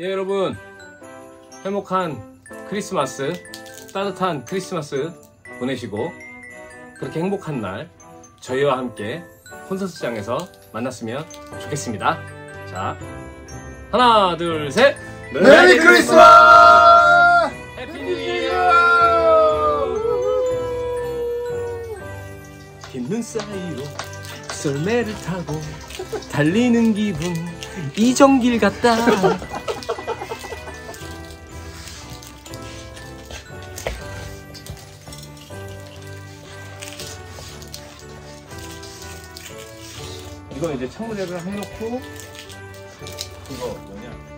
예, 여러분. 행복한 크리스마스, 따뜻한 크리스마스 보내시고, 그렇게 행복한 날, 저희와 함께 콘서트장에서 만났으면 좋겠습니다. 자, 하나, 둘, 셋! Merry Christmas! Happy New Year! 흰눈 사이로 썰매를 타고 달리는 기분 이정길 같다. 이거 이제 청소를 해놓고 그거 뭐냐